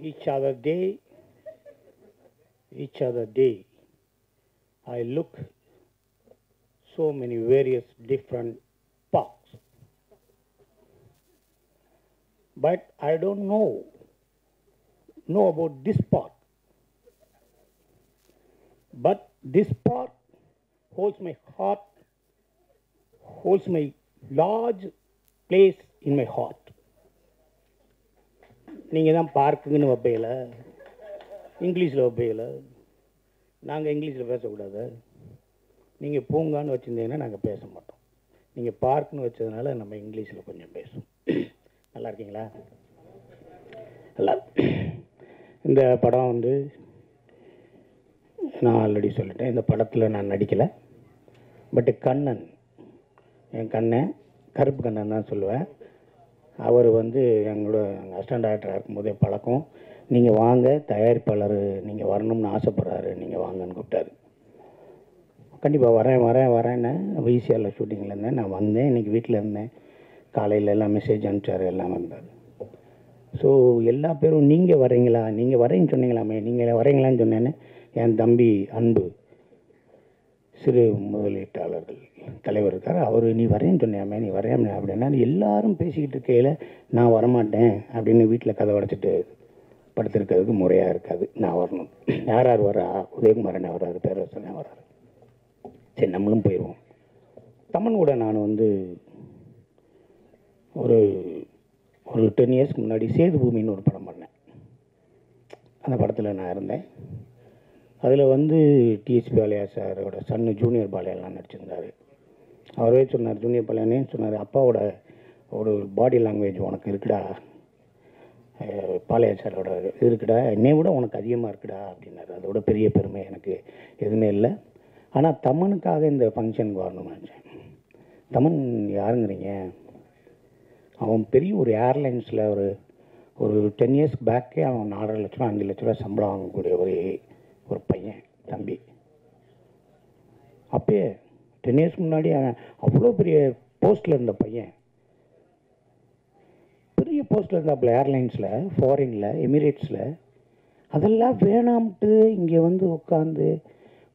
each other day, each other day, I look so many various different parks. But I don't know know about this park. But this park holds my heart, holds my large place in my heart. நீங்கள் தான் பார்க்குங்கன்னு வைப்பையில் இங்கிலீஷில் வைப்பையில் நாங்கள் இங்கிலீஷில் பேசக்கூடாது. நீங்கள் பூங்கான்னு வச்சுருந்தீங்கன்னா நாங்கள் பேச மாட்டோம். நீங்கள் பார்க்குன்னு வச்சதுனால நம்ம இங்கிலீஷில் கொஞ்சம் பேசும் நல்லா இருக்கீங்களா? நல்லா இந்த படம் வந்து நான் ஆல்ரெடி சொல்லிட்டேன். இந்த படத்தில் நான் நடிக்கலை. பட்டு கண்ணன் என் கண்ணன் கருப்பு கண்ணன் தான் சொல்லுவேன். அவர் வந்து எங்களோட அசிஸ்டன்ட் டைரக்டராக இருக்கும்போதே பழக்கம். நீங்கள் வாங்க தயாரிப்பாளர் நீங்கள் வரணும்னு ஆசைப்பட்றாரு நீங்கள் வாங்கன்னு கூப்பிட்டாரு. கண்டிப்பாக வரேன் வரேன் வரேன்னு விசிஆரில் ஷூட்டிங்கில் இருந்தேன். நான் வந்தேன் இன்றைக்கி வீட்டில் இருந்தேன். காலையில் எல்லாம் மெசேஜ் அனுப்பிச்சார் எல்லாம் வந்தார். ஸோ எல்லா பேரும் நீங்கள் வரீங்களா நீங்கள் வரேன்னு சொன்னீங்களாமே நீங்கள் வரீங்களான்னு சொன்னேன்னு என் தம்பி அன்பு சிறு முதலீட்டாளர்கள் தலைவர் இருக்கார். அவர் நீ வரேன்னு சொன்னியாமே நீ வரேன் அப்படின்னா எல்லாரும் பேசிக்கிட்டு இருக்கையில் நான் வரமாட்டேன் அப்படின்னு வீட்டில் கதை உடச்சிட்டு படுத்திருக்கிறதுக்கு முறையாக இருக்காது. நான் வரணும். யார் யார் வரா? உதயகுமாரன் வர்றாரு பேரரசன் வர்றாரு. சரி நம்மளும் போயிடுவோம் தமன் கூட நான் வந்து ஒரு ஒரு டென் இயர்ஸ்க்கு முன்னாடி சேது பூமின்னு ஒரு படம் பண்ணேன். அந்த படத்தில் நான் இருந்தேன். அதில் வந்து டிஎஸ்பி பாலையா சாரோட சன்னு ஜூனியர் பாலையாலாம் நடிச்சிருந்தார். அவரே சொன்னார் ஜூனியர் பாலையானே சொன்னார் அப்பாவோட ஒரு பாடி லாங்குவேஜ் உனக்கு இருக்குடா. பாலையா சாரோட இருக்குடா. என்னை விட உனக்கு அதிகமாக இருக்குடா அப்படின்னாரு. அதோட பெரிய பெருமை எனக்கு எதுவுமே இல்லை. ஆனால் தமனுக்காக இந்த ஃபங்க்ஷனுக்கு வரணும்னு நினச்சேன். தமன் யாருங்கிறீங்க? அவன் பெரிய ஒரு ஏர்லைன்ஸில் ஒரு ஒரு டென் இயர்ஸ் பேக்கே அவன் நாலரை லட்ச ரூபா அஞ்சு லட்ச ரூபா சம்பளம் வாங்கக்கூடிய ஒரு ஒரு பையன் தம்பி. அப்பயே டென் இயர்ஸ் முன்னாடி அவன் அவ்வளோ பெரிய போஸ்ட்டில் இருந்த பையன். பெரிய போஸ்ட்டில் இருந்தாப்புல ஏர்லைன்ஸில் ஃபாரினில் எமிரேட்ஸில் அதெல்லாம் வேணாம்ட்டு இங்கே வந்து உட்காந்து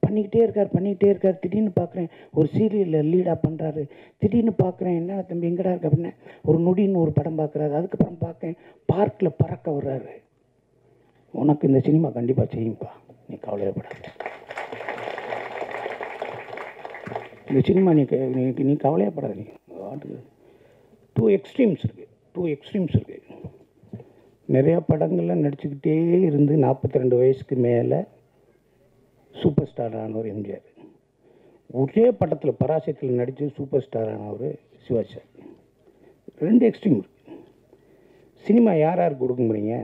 பண்ணிக்கிட்டே இருக்கார் பண்ணிக்கிட்டே இருக்கார். திடீர்னு பார்க்குறேன் ஒரு சீரியலில் லீடாக பண்ணுறாரு திடீர்னு பார்க்குறேன் என்ன தம்பி எங்கடா இருக்கு? அப்படின்னா ஒரு நொடின்னு ஒரு படம் பார்க்குறாரு அதுக்கப்புறம் பார்க்குறேன் பார்க்கில் பறக்க வர்றாரு. உனக்கு இந்த சினிமா கண்டிப்பாக செய்யும்ப்பா நீ கவலையப்படாத இந்த சினிமா நீ க- நீ நீ கவலையப்படாத நீ. டூ எக்ஸ்ட்ரீம்ஸ் இருக்குது டூ எக்ஸ்ட்ரீம்ஸ் இருக்குது நிறையா படங்களில் நடிச்சுக்கிட்டே இருந்து நாற்பத்தி ரெண்டு வயசுக்கு மேலே சூப்பர் ஸ்டார் ஆனவர் எம்ஜிஆர். ஒரே படத்தில் பராசயத்தில் நடித்து சூப்பர் ஸ்டார் ஆனவர் சிவாஜி ரெண்டு எக்ஸ்ட்ரீம் இருக்குது சினிமா யார் யாருக்கு கொடுக்க முடியுங்க?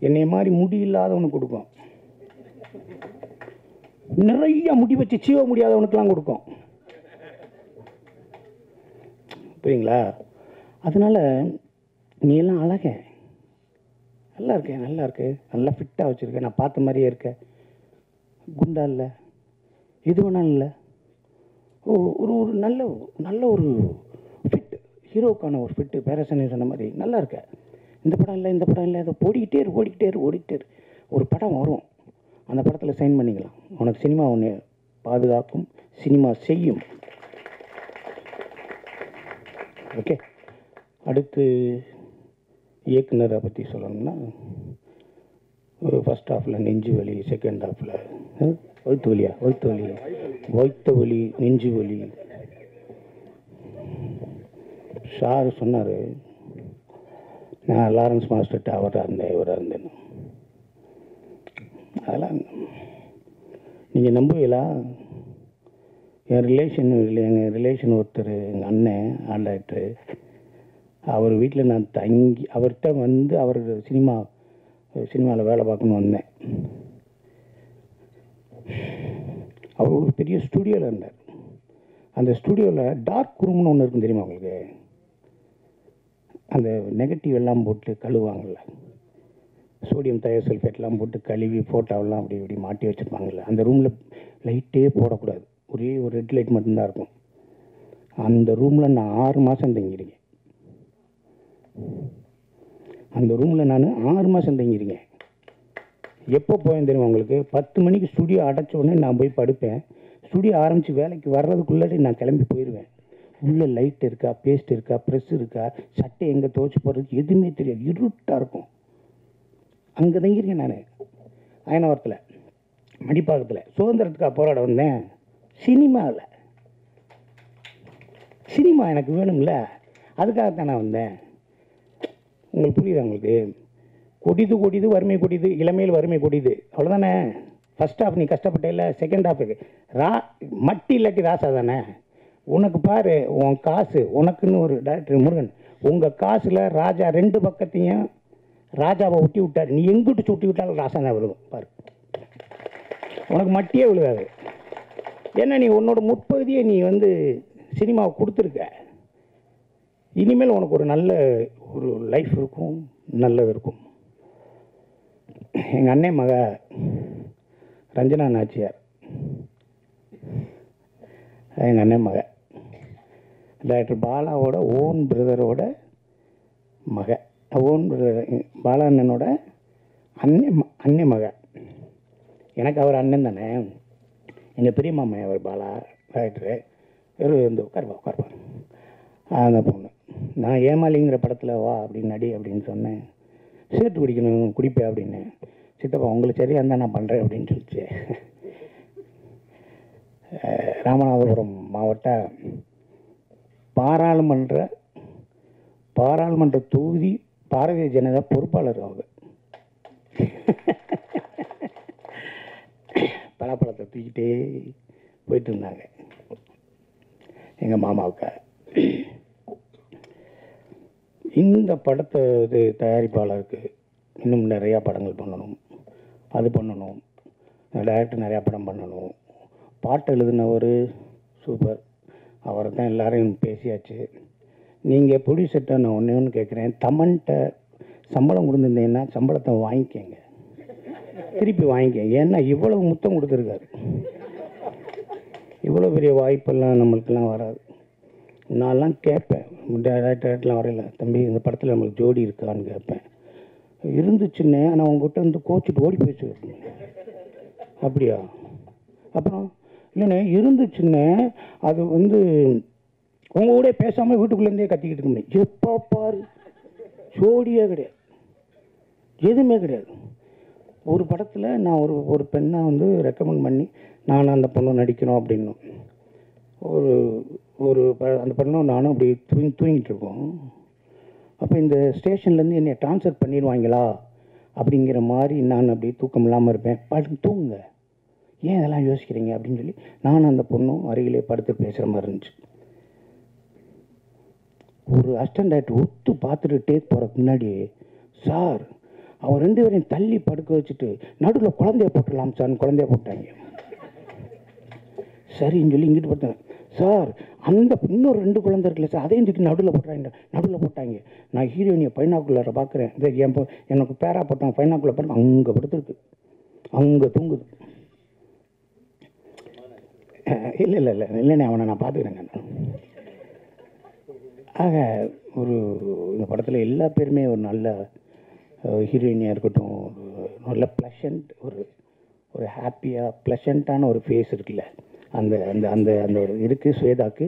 என்னை மாதிரி முடி இல்லாதவனுக்கு கொடுக்கும். நிறைய முடி வச்சு சீவ முடியாதவனுக்கெல்லாம் கொடுக்கும். புரியுங்களா? அதனால நீ எல்லாம் அழக. நல்லா இருக்கேன் நல்லா இருக்கு. நல்லா ஃபிட்டாக வச்சுருக்கேன் நான் பார்த்த மாதிரியே இருக்க. குண்டா இல்லை. எது வேணாலும் இல்லை. ஓ ஒரு ஒரு நல்ல நல்ல ஒரு ஃபிட் ஹீரோக்கான ஒரு ஃபிட்டு பேரசனி சொன்ன மாதிரி நல்லா இருக்க. இந்த படம் இல்லை இந்த படம் இல்லை அதை ஓடிக்கிட்டே இரு ஓடிக்கிட்டே இரு ஓடிக்கிட்டே இரு. ஒரு படம் வரும். அந்த படத்தில் சைன் பண்ணிக்கலாம். உனக்கு சினிமா ஒன்று பாதுகாக்கும் சினிமா செய்யும். ஓகே அடுத்து இயக்குனரை பற்றி சொல்லணும்னா ஃபஸ்ட் ஹாஃபில் நெஞ்சு வலி செகண்ட் ஹாஃபில் ஒய்த்து வலியா? ஒய்த்து வலி. ஒய்த்த வலி நெஞ்சு வலி. சார் சொன்னார் நான் லாரன்ஸ் மாஸ்டர்கிட்ட அவராக இருந்தேன் இவராக இருந்தேன். அதெல்லாம் நீங்கள் நம்புவீங்களா? என் ரிலேஷன் எங்கள் ரிலேஷன் ஒருத்தர் எங்கள் அண்ணன் ஆண்டாக்டரு அவர் வீட்டில் நான் தங்கி அவர்கிட்ட வந்து அவர் சினிமா சினிமாவில் வேலை பார்க்கணுன்னு வந்தேன். அவர் ஒரு பெரிய ஸ்டுடியோவில் இருந்தார். அந்த ஸ்டுடியோவில் டார்க் ரூம்னு ஒன்று இருக்கும் தெரியுமா உங்களுக்கு? அந்த நெகட்டிவ் எல்லாம் போட்டு கழுவாங்கள்ல சோடியம் தயோசல்ஃபேட்லாம் போட்டு கழுவி ஃபோட்டோவெல்லாம் அப்படி இப்படி மாட்டி வச்சுருப்பாங்கள்ல. அந்த ரூமில் லைட்டே போடக்கூடாது. ஒரே ஒரு ரெட் லைட் மட்டும்தான் இருக்கும். அந்த ரூமில் நான் ஆறு மாதம் தங்கியிருக்கேன். அந்த ரூமில் நான் ஆறு மாதம் தங்கியிருக்கேன். எப்போ போயேன் தெரியும் உங்களுக்கு? பத்து மணிக்கு ஸ்டுடியோ அடைச்ச உடனே நான் போய் படுப்பேன். ஸ்டுடியோ ஆரம்பித்து வேலைக்கு வர்றதுக்குள்ளே நான் கிளம்பி போயிடுவேன் உள்ளே லைட் இருக்கா பேஸ்ட் இருக்கா ப்ரெஸ் இருக்கா சட்டை எங்கே துவச்சி போடுறது எதுவுமே தெரியாது இருட்டாக இருக்கும். அங்கே தங்கியிருக்கேன் நான். அயனவரத்தில் மடிப்பாக்கத்தில். சுதந்திரத்துக்காக போராட வந்தேன். சினிமாவில் சினிமா எனக்கு வேணும்ல. அதுக்காகத்தான் நான் வந்தேன். உங்களுக்கு புரியுதா உங்களுக்கு? கொடிது கொடிது வறுமை கொடிது இளமையில் வறுமை கொடிது. அவ்வளோதானே ஃபஸ்ட் ஹாஃப் நீ கஷ்டப்பட்ட இல்லை செகண்ட் ஹாஃபுக்கு ரா மட்டி இல்லாட்டி ராசா தானே? உனக்கு பாரு உன் காசு உனக்குன்னு ஒரு டாக்டர் முருகன் உங்கள் காசில் ராஜா ரெண்டு பக்கத்தையும் ராஜாவை ஒட்டி விட்டார். நீ எங்கிட்டு சுட்டி விட்டாலும் ராசானா தான் விழுகும். பாரு. உனக்கு மட்டியே விழுகாது. ஏன்னா நீ உன்னோட முற்பகுதியை நீ வந்து சினிமாவை கொடுத்துருக்க? இனிமேல் உனக்கு ஒரு நல்ல ஒரு லைஃப் இருக்கும் நல்லது இருக்கும். எங்கள் அண்ணன் மக ரஞ்சனா நாச்சியார். எங்கள் அண்ணன் மக. டாக்டர் பாலாவோட ஓன் பிரதரோட மக. ஓன் பிரதர் பாலா அண்ணனோட அண்ணன் ம- அண்ணன் மக. எனக்கு அவர் அண்ணன் தானே. எங்கள் பெரிய மாமா அவர் பாலா டாக்டரு இவர் வந்து உட்காருப்பா உட்காருப்பா. அந்த பொண்ணு. நான் ஏமாலிங்கிற படத்தில் வா அப்படின்னு நடி அப்படின்னு சொன்னேன். சேர்த்து குடிக்கணும் குடிப்பேன் அப்படின்னு. சித்தப்பா உங்களுக்கு சரியாக இருந்தால் நான் பண்ணுறேன் அப்படின்னு சொல்லிச்சு. ராமநாதபுரம் மாவட்ட பாராளுமன்ற பாராளுமன்ற தொகுதி பாரதிய ஜனதா பொறுப்பாளர் அவங்க. பலாப்பழத்தை தூக்கிட்டே போயிட்டு இருந்தாங்க. எங்கள் மாமாவுக்கு. இந்த படத்தை இது தயாரிப்பாளருக்கு இன்னும் நிறையா படங்கள் பண்ணணும். அது பண்ணணும். டைரக்டர் நிறையா படம் பண்ணணும். பாட்டு எழுதினவர் சூப்பர். அவரை தான் எல்லாரையும் பேசியாச்சு. நீங்கள் ப்ரொடியூசர்கிட்ட நான் ஒன்று ஒன்று கேட்குறேன் தமன்கிட்ட சம்பளம் கொடுத்துருந்தீங்கன்னா சம்பளத்தை வாங்கிக்கங்க. திருப்பி வாங்கிக்கோங்க ஏன்னா இவ்வளவு முத்தம் கொடுத்துருக்காரு. இவ்வளோ பெரிய வாய்ப்பெல்லாம் நம்மளுக்கெல்லாம் வராது. நான்லாம் கேட்பேன். டேரக்டர்லாம் வரையில தம்பி இந்த படத்தில் நம்மளுக்கு ஜோடி இருக்கான்னு கேட்பேன். இருந்துச்சுன்னே ஆனால் உங்ககிட்ட இருந்து கோச்சிட்டு ஓடி போயிடுச்சு. அப்படியா? அப்புறம்? இல்லைண்ணே இருந்துச்சுன்னே அது வந்து உங்கள் கூட பேசாமல் வீட்டுக்குள்ளேருந்தே கத்திக்கிட்டு இருக்க முடியும் எப்போ பாரு. ஜோடியே கிடையாது. எதுவுமே கிடையாது. ஒரு படத்தில் நான் ஒரு ஒரு பெண்ணை வந்து ரெக்கமெண்ட் பண்ணி நான் அந்த பொண்ணு நடிக்கணும் அப்படின்னும். ஒரு ஒரு ப- அந்த பொண்ணும் நானும் அப்படி தூங்கி தூங்கிட்டு இருக்கோம். அப்போ இந்த ஸ்டேஷன்லேருந்து என்னை ட்ரான்ஸ்ஃபர் பண்ணிடுவாங்களா? அப்படிங்கிற மாதிரி நான் அப்படி தூக்கம் இல்லாமல் இருப்பேன். பாட்டு தூங்குங்க. ஏன் இதெல்லாம் யோசிக்கிறீங்க? அப்படின்னு சொல்லி நானும் அந்த பொண்ணும் அருகிலே படுத்து பேசுகிற மாதிரி இருந்துச்சு. ஒரு அஸ்டண்டாய்ட் ஒத்து பார்த்துட்டு டேக் போகிறதுக்கு முன்னாடி சார் அவர் ரெண்டு பேரையும் தள்ளி படுக்க வச்சுட்டு நடுவில் குழந்தைய போட்டுடலாம் சார் குழந்தைய போட்டாங்க. சரின்னு சொல்லி இங்கிட்டு பார்த்தேன் சார் அந்த இன்னொரு ரெண்டு குழந்தை இருக்குல்ல சார் அதையும் தூக்கி நடுவில் போட்டாங்க நடுவில் போட்டாங்க. நான் ஹீரோயினியை பைனாக்குள்ளார பார்க்குறேன். இந்த என் எனக்கு பேரா போட்டான் பைனாக்குள்ள பாருங்க அங்கே படுத்துருக்கு. அங்கே தூங்குது. இல்லை இல்லை இல்லை. இல்லைண்ணே அவனை நான் பார்த்துக்கிறேங்க. ஆக ஒரு இந்த படத்தில் எல்லா பேருமே ஒரு நல்ல ஹீரோயினியாக இருக்கட்டும் ஒரு நல்ல ப்ளஷண்ட் ஒரு ஒரு ஹாப்பியாக ப்ளஷண்ட்டான ஒரு ஃபேஸ் இருக்குல்ல. அந்த அந்த அந்த அந்த ஒரு இருக்குது ஸ்வேதாக்கு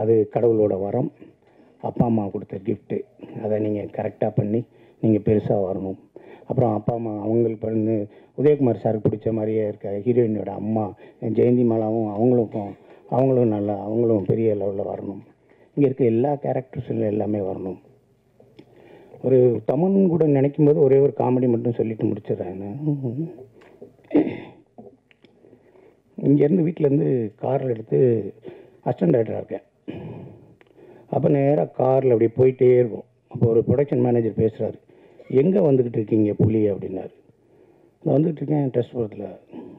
அது கடவுளோட வரம். அப்பா அம்மா கொடுத்த கிஃப்ட்டு அதை நீங்கள் கரெக்டாக பண்ணி நீங்கள் பெருசாக வரணும். அப்புறம் அப்பா அம்மா அவங்களுக்கு பிறந்து உதயகுமார் சாருக்கு பிடிச்ச மாதிரியே இருக்க ஹீரோயினோட அம்மா ஜெயந்தி மாலாவும் அவங்களுக்கும் அவங்களும் நல்லா அவங்களும் பெரிய லெவலில் வரணும். இங்கே இருக்க எல்லா கேரக்டர்ஸில் எல்லாமே வரணும். ஒரு தமன் கூட நினைக்கும் போது ஒரே ஒரு காமெடி மட்டும் சொல்லிட்டு முடிச்சிடுறேன் இங்கேருந்து வீட்டிலேருந்து காரில் எடுத்து அசிஸ்டன்ட் டைரக்டராக இருக்கேன். அப்போ நேராக காரில் அப்படியே போயிட்டே இருக்கும் அப்போ ஒரு ப்ரொடக்ஷன் மேனேஜர் பேசுகிறாரு எங்கே வந்துக்கிட்டு இருக்கீங்க புலி? அப்படின்னாரு. நான் வந்துட்டுருக்கேன் டெஸ்ட் போகிறதுல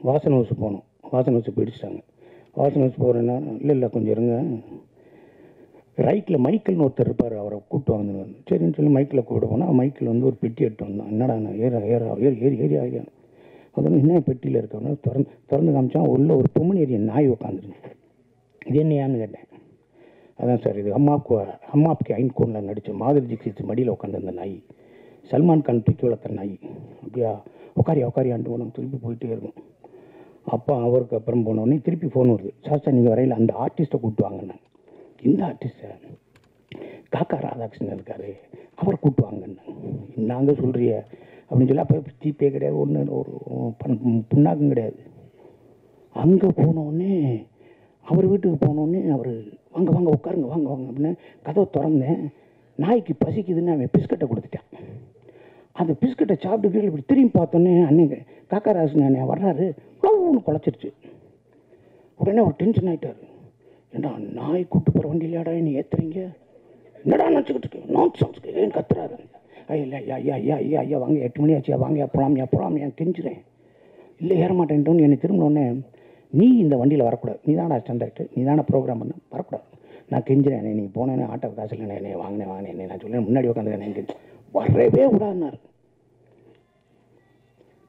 வாசன் ஹவுஸ் போகணும் வாசன் ஹவுஸ் பிடிச்சிட்டாங்க. வாசன் ஹவுஸ் போகிறேன்னா இல்லை இல்லை கொஞ்சம் இருங்க. ரைட்டில் மைக்கிள்னு ஒருத்தர் இருப்பார் அவரை கூப்பிட்டு வந்து சரின்னு சொல்லி மைக்கில் கூப்பிட்டு போனால் மைக்கில் வந்து ஒரு பெட்டி எடுத்து வந்தான். என்னடா நான் ஏற ஏற ஏறி ஏறி ஏறி ஆகியா அது என்ன பெட்டியில் இருக்கவன திறந்து திறந்து காமிச்சான். உள்ள ஒரு பொம்மனேரிய நாய் உட்காந்துருந்துச்சு இது என்னையான்னு கேட்டேன். அதான் சார் இது அம்மாவுக்கு அம்மாவுக்கு ஐன்கோனில் நடித்த மாதிரி ஜிக்ஸித் மடியில் உட்காந்துருந்த நாய். சல்மான் கான் தூக்கி வளர்த்த நாய். அப்படியா? உட்காரியா உட்காரியான்ட்டு உனக்கு திருப்பி போயிட்டே இருக்கும் அப்போ அவருக்கு அப்புறம் போனோடனே திருப்பி ஃபோன் வருது. சாஸ்தா நீங்கள் வரையில் அந்த ஆர்டிஸ்ட்டை கூப்பிட்டு வாங்கண்ணே இந்த ஆர்டிஸ்ட்டை காக்கா ராதாகிருஷ்ணன் இருக்காரு. அவரை கூப்பிட்டு வாங்கண்ணே நாங்கள் சொல்கிறிய அப்படின்னு சொல்லி அப்போ ஜிபே கிடையாது. ஒன்று ஒரு புண்ணாக்கும் கிடையாது. அங்கே போனோடனே அவர் வீட்டுக்கு போனோடனே அவர் வாங்க வாங்க உட்காருங்க வாங்க வாங்க அப்படின்னு கதவை திறந்தேன். நாய்க்கு பசிக்குதுன்னு அவன் பிஸ்கட்டை கொடுத்துட்டேன். அந்த பிஸ்கட்டை சாப்பிட்டு இப்படி திரும்பி பார்த்தோன்னே அன்னைக்கு காக்காராசன் அண்ணன் வர்றாரு. அவ்வளோன்னு குழச்சிருச்சு. உடனே அவர் டென்ஷன் ஆகிட்டார் ஏண்டா நாய் கூட்டு போகிற வண்டியிலாடா நீ ஏற்றுறீங்க என்னடா நினச்சிக்கிட்டு இருக்கு? நான் சான்ஸ்க்கு ஏன் கத்துறாரு? ஐயா ஐயா ஐயா ஐயா ஐயா ஐயா வாங்க எட்டு மணி ஆச்சு வாங்க போலாமியா போலாமியா கெஞ்சுறேன். இல்லை ஏற மாட்டேன்ட்டோன்னு என்னை திரும்பினோடனே நீ இந்த வண்டியில் வரக்கூடாது. நீ தானே ஸ்டாண்டர்ட் நீ தானே ப்ரோக்ராம் பண்ண. வரக்கூடாது. நான் கெஞ்சுறேன். நீ போனேன்னு ஆட்டோ காசு இல்லை என்னை வாங்கினேன் வாங்கினேன் நான் சொல்லேன் முன்னாடி உட்காந்துருக்கேன் வரவே விடாதுனாரு.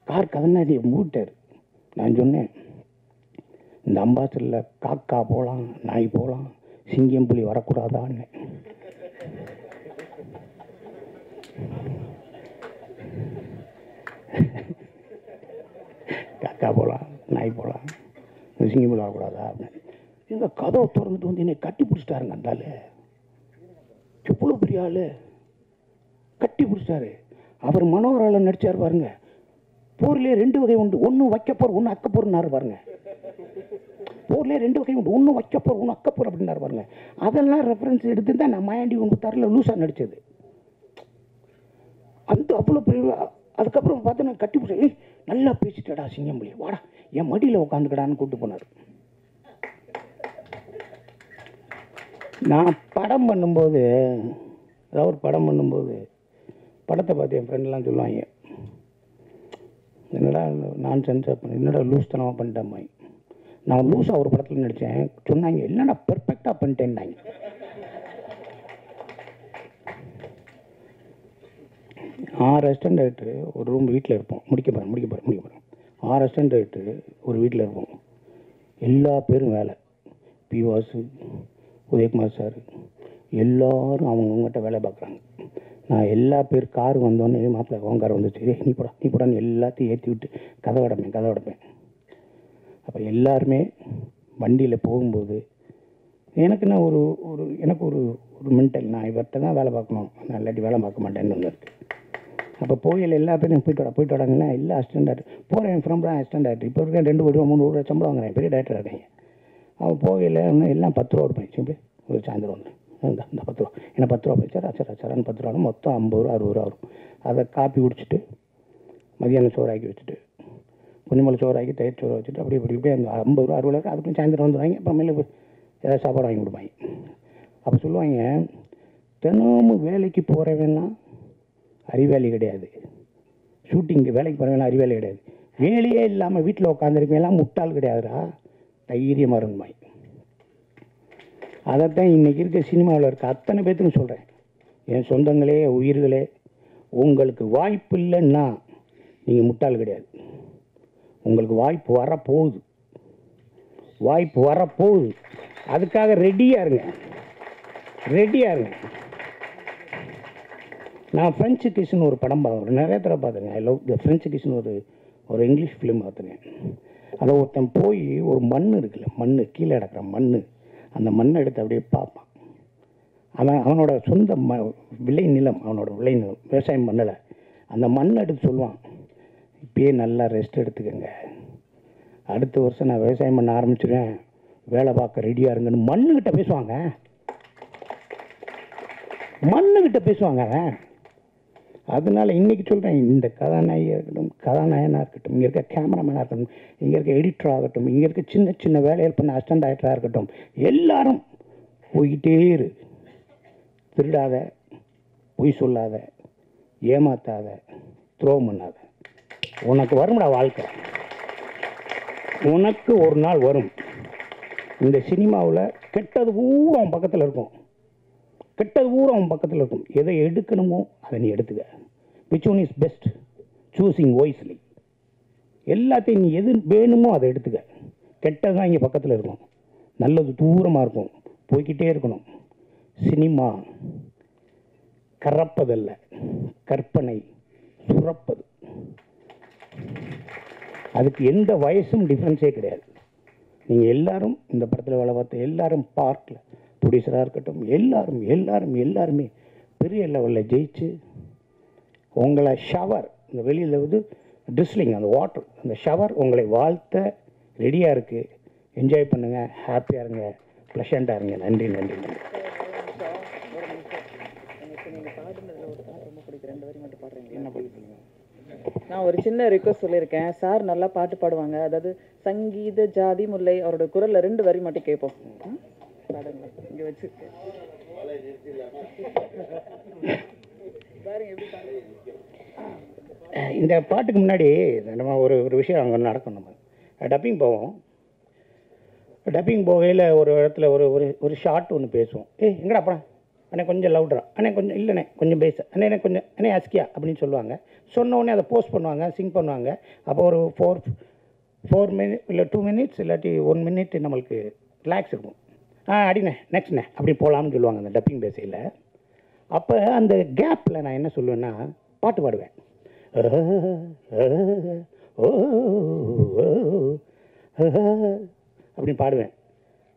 கார் கதனாடி மூட்டார். நான் சொன்னேன் இந்த அம்பாசரில் காக்கா போகலாம் நாய் போகலாம் சிங்கம் புலி வரக்கூடாதான்னு. காக்கா போகலாம் நாய் போகலாம் சிங்கம் புலி வரக்கூடாதா அப்படின்னு எங்கள் கதவை திறந்துட்டு வந்து என்னை கட்டி பிடிச்சிட்டாருங்க அந்த ஆளு. எவ்வளோ பெரிய ஆளு. கட்டி பிடிச்சாரு. அவர் மனோகரால நடிச்சார் பாருங்க. போர்லேயே ரெண்டு வகை உண்டு. ஒன்று வைக்கப்போர் ஒன்று அக்கப்போர்னாரு பாருங்க. போர்லேயே ரெண்டு வகை உண்டு. ஒன்று வைக்கப்போர் ஒன்று அக்கப்போர் அப்படின்னாரு பாருங்க. அதெல்லாம் ரெஃபரன்ஸ் எடுத்து தான் நான் மாயாண்டி ஒன்று தரல லூஸாக நடித்தது அந்த அவ்வளோ பெரிய அதுக்கப்புறம் பார்த்து நான் கட்டி பிடிச்சேன். நல்லா பேசிட்டடா சிங்கம்புலி. வாடா என் மடியில் உட்காந்துக்கடான்னு கூப்பிட்டு போனார். நான் படம் பண்ணும்போது ஏதாவது ஒரு படம் பண்ணும்போது படத்தை பார்த்து என் ஃப்ரெண்ட்லாம் சொல்லுவாங்க என்னடா நான் சென்சார் பண்ண என்னடா லூஸ் தனமாக பண்ணிட்டேன் நான் லூஸாக ஒரு படத்தில் நடித்தேன் சொன்னாங்க இல்லைடா பெர்ஃபெக்டாக பண்ணிட்டேன்னாங்க ஆறு அசிஸ்டன்ட் டைரக்டர் ஒரு ரூம் வீட்டில் இருப்போம். முடிக்க போகிறேன் முடிக்க போகிறேன் முடிக்க போகிறேன் ஆறு அசிஸ்டன்ட் டைரக்டர் ஒரு வீட்டில் இருப்போம். எல்லா பேரும் வேலை. பி வாசு உதயகுமார் சார் எல்லோரும் அவங்கவுங்ககிட்ட வேலை பார்க்குறாங்க. நான் எல்லா பேர் கார் வந்தோடனே மாப்பிள்ளை உன் கார் வந்துச்சு. நீ போடா நீ போடான்னு எல்லாத்தையும் ஏற்றி விட்டு கதை அடைப்பேன் கதை உடம்பேன் அப்போ எல்லாருமே வண்டியில் போகும்போது எனக்கு நான் ஒரு ஒரு எனக்கு ஒரு ஒரு மென்டல் நான் இவர்கிட்ட தான் வேலை பார்க்கணும். நான் இல்லாட்டி வேலை பார்க்க மாட்டேன்னு ஒன்று இருக்குது அப்போ போயில் எல்லா பேரும் போயிட்டு வாடா போயிட்டு வராங்கன்னா எல்லா அசிஸ்டன்ட் போகிறேன் ஃப்ரம் தான் அசிஸ்டன்ட் இப்போ இருக்கேன் ரெண்டு கோடி ரூபா மூணு ரூபா சம்பளம் வாங்குறேன் பெரிய டேரக்டர் இருக்கேன் அவன் போகையில் எல்லாம் பத்து ரூபா கொடுப்பேன். சிம்பி ஒரு சாயந்தரம் ஒன்று இந்த இந்த பத்து ரூபா. ஏன்னா பத்து ரூபா போய் சரா சரா சரான்னு பத்து ரூபா மொத்தம் ஐம்பது ரூபா அறுபது ரூபா வரும். அதை காப்பி குடிச்சிட்டு மதியானம் சோறு ஆக்கி வச்சுட்டு கொஞ்சமலை சோறு ஆக்கி தயிர் சோறு வச்சுட்டு அப்படி இப்படி இப்படி அந்த ஐம்பது ரூபா அறுபது ரூபா அதுக்கும் சாயந்தரம் வந்துடுவாங்க. அப்புறமேல ஏதாவது சாப்பாடு வாங்கி கொடுப்பாங்க. அப்போ சொல்லுவாங்க தினமும் வேலைக்கு போகிறவன்னா அறிவாளி கிடையாது. ஷூட்டிங்கு வேலைக்கு போகிறவங்களாம் அறிவாளி கிடையாது. வேலையே இல்லாமல் வீட்டில் உட்காந்துருக்கவங்களாம் முட்டாள் கிடையாதுடா. தைரியமாக இருந்துமாய் அதைத்தான் இன்றைக்கி இருக்க சினிமாவில் இருக்க அத்தனை பேர்த்துக்கும் சொல்கிறேன் என் சொந்தங்களே உயிர்களே உங்களுக்கு வாய்ப்பு இல்லைன்னா நீங்கள் முட்டாள் கிடையாது. உங்களுக்கு வாய்ப்பு வரப்போகுது. வாய்ப்பு வரப்போகுது. அதுக்காக ரெடியாக இருங்க. ரெடியாக இருங்க. நான் ஃப்ரெஞ்சு கிஸ்னு ஒரு படம் பார்க்குறேன் நிறைய தடவை பார்த்துருக்கேன் ஐ லவ் த ஃப்ரெஞ்சு கிஸ்னு ஒரு ஒரு இங்கிலீஷ் ஃபிலிம் பார்த்துருக்கேன் அதை ஒருத்தன் போய் ஒரு மண் இருக்குல்ல மண் கீழே கிடக்கிற மண் அந்த மண்ணை எடுத்து அப்படியே பார்ப்பான். அவன் அவனோட சொந்த ம விளை நிலம் அவனோட விளை நிலம் விவசாயம் பண்ணலை. அந்த மண்ணை எடுத்து சொல்லுவான் இப்பயே நல்லா ரெஸ்ட் எடுத்துக்கோங்க. அடுத்த வருஷம் நான் விவசாயம் பண்ண ஆரம்பிச்சிடுவேன் வேலை பார்க்க ரெடியாக இருங்கன்னு. மண்ணுக்கிட்ட பேசுவாங்க. மண்ணுக்கிட்ட பேசுவாங்க அவன். அதனால இன்றைக்கி சொல்கிறேன் இந்த கதாநாயகியாக இருக்கட்டும் கதாநாயகனாக இருக்கட்டும் இங்கே இருக்க கேமராமேனாக இருக்கட்டும் இங்கே இருக்க எடிட்டராக ஆகட்டும் இங்கே இருக்க சின்ன சின்ன வேலைகள் பண்ண அசிஸ்டன்ட் டைரக்டராக இருக்கட்டும் எல்லாரும் போய்கிட்டே இரு. திருடாத பொய் சொல்லாத ஏமாத்தாத துரோகம் பண்ணாத. உனக்கு வரும்டா வாழ்க்கை. உனக்கு ஒரு நாள் வரும். இந்த சினிமாவில் கெட்டது பூரா பக்கத்தில் இருக்கும். கெட்டது பூரா உன் பக்கத்தில் இருக்கும். எதை எடுக்கணுமோ அதை நீ எடுத்துக்க. Which one is best choosing wisely எல்லாத்தையும் நீ எது வேணுமோ அதை எடுத்துக்க. கெட்டது தான் இங்கே பக்கத்தில் இருக்கும். நல்லது தூரமாக இருக்கும். போய்க்கிட்டே இருக்கணும். சினிமா கறப்பதல்ல. கற்பனை சுரப்பது. அதுக்கு எந்த வயசும் டிஃப்ரென்ஸே கிடையாது. நீங்கள் எல்லாரும் இந்த படத்தில் வேலை பார்த்த எல்லாரும் பார்க்கல. ப்ரொடியூசராக இருக்கட்டும் எல்லாரும் எல்லாரும் எல்லாருமே பெரிய லெவலில் ஜெயிச்சு உங்களை ஷவர் இந்த வெளியில் வந்து ட்ரிஸ்லிங் அந்த வாட்டர் அந்த ஷவர் உங்களை வாழ்த்த ரெடியாக இருக்குது என்ஜாய் பண்ணுங்கள் ஹாப்பியாக இருங்க ப்ளஷண்ட்டாக இருங்க. நன்றி நன்றி நன்றி. நான் ஒரு சின்ன ரிக்வஸ்ட் சொல்லியிருக்கேன். சார் நல்லா பாட்டு பாடுவாங்க. அதாவது சங்கீத ஜாதி முல்லை அவரோட குரலில் ரெண்டு வரி மட்டும் கேட்போம். ம்? இங்க இந்த பாட்டுக்கு முன்னாடி நம்ம ஒரு ஒரு விஷயம் அங்கே நடக்கும் நம்ம. டப்பிங் போவோம். டப்பிங் போகையில் ஒரு இடத்துல ஒரு ஒரு ஒரு ஷார்ட் ஒன்று பேசுவோம். ஏய் எங்கடா படம் அண்ணே கொஞ்சம் லவுட்ரா அண்ணே கொஞ்சம் இல்லைண்ணே கொஞ்சம் பேச அண்ணே கொஞ்சம் அண்ணே அஸ்கியா அப்படின்னு சொல்லுவாங்க. சொன்ன உடனே அதை போஸ்ட் பண்ணுவாங்க சிங் பண்ணுவாங்க. அப்போ ஒரு ஃபோர் ஃபோர் மினிட் இல்லை டூ மினிட்ஸ் இல்லாட்டி ஒன் மினிட் நம்மளுக்கு ரிலாக்ஸ் இருக்கும். அடிண்ணே நெக்ஸ்ட்ண்ணே அப்படி போகலாம்னு சொல்லுவாங்க அந்த டப்பிங் பேசையில் அப்போ அந்த கேப்பில் நான் என்ன சொல்லுவேன்னா பாட்டு பாடுவேன். ஓ அப்படின்னு பாடுவேன்.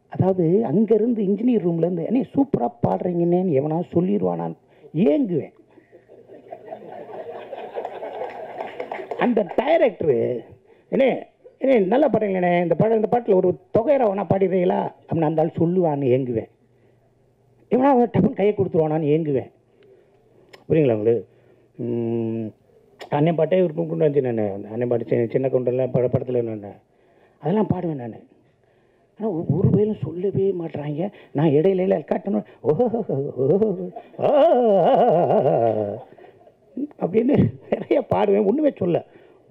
அதாவது அங்கேருந்து இன்ஜினியர் ரூம்லேருந்து என்னே சூப்பராக பாடுறீங்கன்னு எவனா சொல்லிடுவானான்னு ஏங்குவேன். அந்த டைரக்டரு என்ன என்ன நல்லா பாடுறீங்களேண்ணே இந்த பாடம் இந்த பாட்டில் ஒரு தொகையரை ஒன்றா பாடிடுறீங்களா அப்படின்னு அந்த ஆள் சொல்லுவான்னு ஏங்குவேன் எவனா அவன் டப்புன்னு கையை கொடுத்துருவானான்னு ஏங்குவேன் புரியுங்களா உங்களுக்கு ம், அண்ணன் பாட்டே இருக்கும் கொண்டு வந்து நான் அண்ணன் பாட்டு சின்ன சின்ன கொண்டெல்லாம் பட படத்தில் நான் அதெல்லாம் பாடுவேன் நான் ஆனால் ஒரு பேரும் சொல்லவே மாட்றாங்க நான் இடையில காட்டணும் ஓஹோ அப்படின்னு நிறைய பாடுவேன் ஒன்றுமே சொல்ல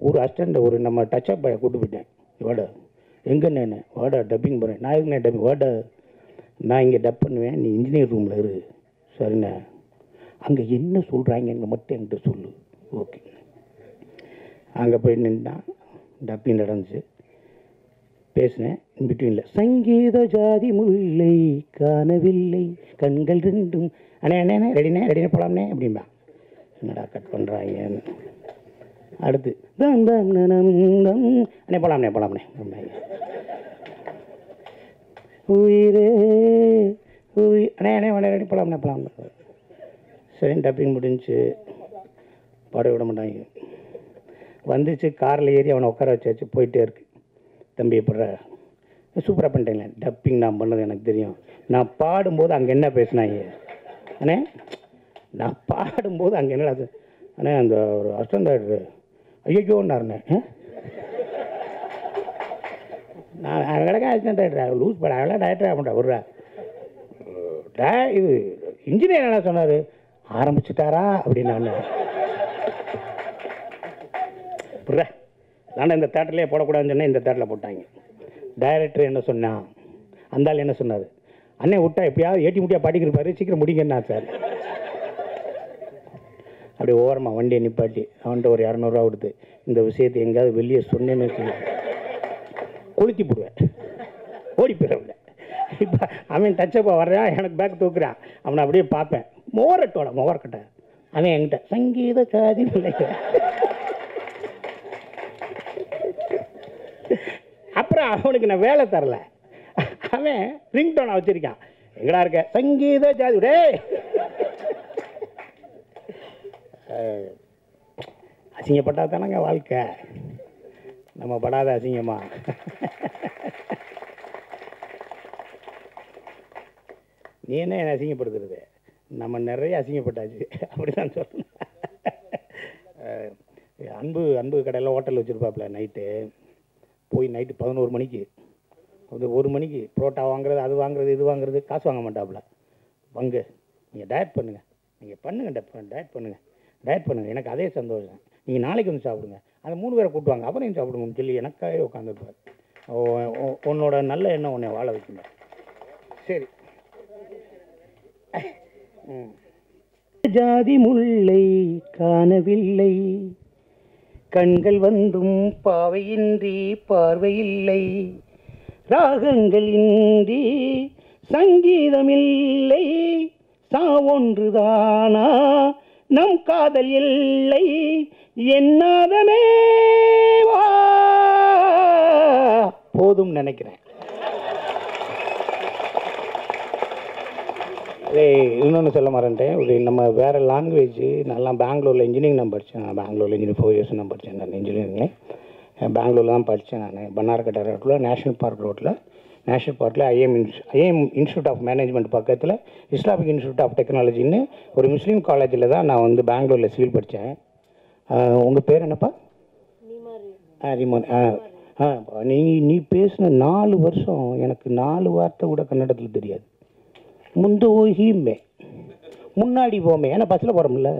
ஒரு அசிஸ்டண்ட் ஒரு நம்ம டச் அப் பாயை கூட்டு போயிட்டேன். வாடா எங்கே நான் வாடா டப்பிங் போகிறேன் நான் எங்கே டப்பிங் வாடா நான் இங்கே டப் பண்ணுவேன். நீ இன்ஜினியர் ரூமில் இரு. சரிண்ணே. அங்கே என்ன சொல்கிறாங்கன்னு மட்டும் என்கிட்ட சொல்லு. ஓகே அங்கே போய் நின்றான். டப்பிங் நடந்துச்சு. பேசினேன். இன் பிட்வீனில் சங்கீத ஜாதி முல்லை காணவில்லை. கண்கள் ரெண்டும். அண்ணே அண்ணே ரெடினே ரெடினே போலாம்னே அப்படின்பா என்னடா கட் பண்ணுறாங்கன்னு அடுத்து. தம் தம் நனம் தம். அண்ணே போலாம்ண்ணே போலாம்ண்ணே உயிரே உயிர் அண்ணே அண்ணே உடனே போலாம்ண்ணே போலாம்னே சரி டப்பிங் முடிஞ்சு பாட விட மாட்டாங்க. வந்துச்சு காரில் ஏறி அவனை உட்கார வச்சாச்சு போயிட்டே இருக்கு. தம்பி எப்பட்ற சூப்பராக பண்ணிட்டேங்களே டப்பிங் நான் பண்ணது எனக்கு தெரியும். நான் பாடும்போது அங்கே என்ன பேசினாங்க? அண்ணே நான் பாடும்போது அங்கே என்னடா அண்ணே அந்த ஒரு அசிஸ்டன்ட் ஐயோன்னாருண்ணே நான் அவங்களுக்கா ஆக்சிடென்ட் லூஸ் பட அவளா டைரக்டர் ஆகும் விட்றா டே இது இன்ஜினியர் என்ன சொன்னார்? ஆரம்பிச்சிட்டாரா அப்படின்னு நான் புர்ற. நான் இந்த தேட்டர்லேயே போடக்கூடாதுன்னு சொன்னேன் இந்த தேட்டரில் போட்டாங்க. டைரக்டர் என்ன சொன்னான்? அந்தாள் என்ன சொன்னார்? அண்ணே விட்டா எப்படியாவது ஏட்டி முட்டியாக பாட்டிக்கிருப்பாரு சீக்கிரம் முடிங்கன்னா சார். அப்படி ஓரமாக வண்டியை நிப்பாட்டி அவன்கிட்ட ஒரு இரநூறுவா கொடுத்து இந்த விஷயத்தை எங்கேயாவது வெளியே சொன்னேன்னு வச்சுக்கோ. கொளுத்தி போடுவேன். ஓடி போயிடவில்லை இப்போ அவன் டச்சப்பா வர்றான் எனக்கு பேக் தூக்குறான். அவனை அப்படியே பார்ப்பேன். மோரட்டோட மோரக்கட்டை அவன் என்கிட்ட சங்கீத காதி அப்புறம் அவனுக்கு நான் வேலை தரல. அவன் ரிங்டோனை வச்சிருக்கான். எங்கடா இருக்க? சங்கீத ஜாதி டேய். அசிங்கப்பட்டா தானங்க வாழ்க்கை. நம்ம படாத அசிங்கமா? நீ என்ன என்னை அசிங்கப்படுத்துறது? நம்ம நிறைய அசிங்கப்பட்டாச்சு. அப்படிதான் சொல்லணும் அன்பு அன்பு கடையில் ஹோட்டல் வச்சுருப்பாப்புல நைட்டு போய் நைட்டு பதினோரு மணிக்கு. வந்து ஒரு மணிக்கு புரோட்டா வாங்குறது அது வாங்குறது இது வாங்குறது காசு வாங்க மாட்டாப்புல. பங்கு. நீங்கள் டயட் பண்ணுங்கள் நீங்கள் பண்ணுங்கள் டயட் பண்ணுங்கள் டயட் பண்ணுங்கள் எனக்கு அதே சந்தோஷம். நீங்கள் நாளைக்கு வந்து சாப்பிடுங்க. அந்த மூணு பேரை கூட்டுவாங்க அப்புறம் ஏன் சாப்பிடுங்கன்னு சொல்லி எனக்காகவே உட்காந்துருப்பார் உன்னோட நல்ல எண்ணம் உன்னை வாழ வைக்கணும் சரி. ம். ஜாதி முல்லை காணவில்லை. கண்கள் வந்தும் பாவையின்றி பார்வையில்லை. ராகங்கள் இன்றி சங்கீதமில்லை. சா ஒன்றுதானா? நம் காதல் இல்லை என்னாதமே வா. போதும் நினைக்கிறேன். ஏய் இன்னொன்று சொல்ல மறந்துட்டேன். ஒரு நம்ம வேறு லாங்குவேஜ் நான் பெங்களூரில் இன்ஜினியரிங் நான் படித்தேன் நான். பெங்களூரில் இன்ஜினியரிங் ஃபோர் இயர்ஸ் நான் படித்தேன் நான் இன்ஜினியரிங்கில் பெங்களூரில் தான் படித்தேன் நான். பன்னார்கட்டா ரோட்டில் நேஷனல் பார்க் ரோட்டில் நேஷனல் பார்க்கில் IM IM institute of management பக்கத்தில் இஸ்லாமிக் இன்ஸ்டியூட் ஆஃப் டெக்னாலஜின்னு ஒரு முஸ்லீம் காலேஜில் தான் நான் வந்து பெங்களூரில் சிவில் படித்தேன் உங்கள் பேர் என்னப்பா? ஆ ஆ ஆ நீ நீ பேசின நாலு வருஷம் எனக்கு நாலு வார்த்தை கூட கன்னடத்தில் தெரியாது. முந்து ஓகியுமே முன்னாடி போமே ஏன்னா பஸ்ஸில் போகிறோம்ல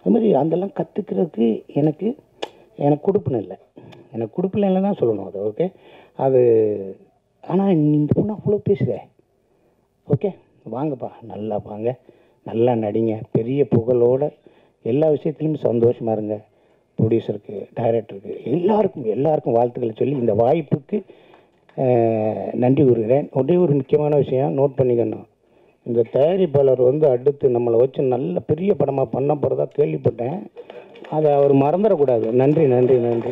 அது மாதிரி அதெல்லாம் கற்றுக்கிறதுக்கு எனக்கு எனக்கு கொடுப்புன்னு இல்லை. எனக்கு கொடுப்பில்லைன்னு தான் சொல்லணும் அது ஓகே அது ஆனால் இந்த பொண்ணு அவ்வளோ பேசுதே. ஓகே? வாங்கப்பா நல்லா வாங்க. நல்லா நடிங்க. பெரிய புகழோட எல்லா விஷயத்துலையும் சந்தோஷமாக இருங்க. ப்ரொடியூசருக்கு டைரக்டருக்கு எல்லாருக்கும் எல்லாருக்கும் வாழ்த்துக்களை சொல்லி இந்த வாய்ப்புக்கு நன்றி கூறுகிறேன். ஒரே ஒரு முக்கியமான விஷயம் நோட் பண்ணிக்கணும். இந்த தயாரிப்பாளர் வந்து அடுத்து நம்மளை வச்சு நல்ல பெரிய படமாக பண்ண போகிறதா கேள்விப்பட்டேன். அதை அவர் மறந்துடக்கூடாது. நன்றி நன்றி நன்றி.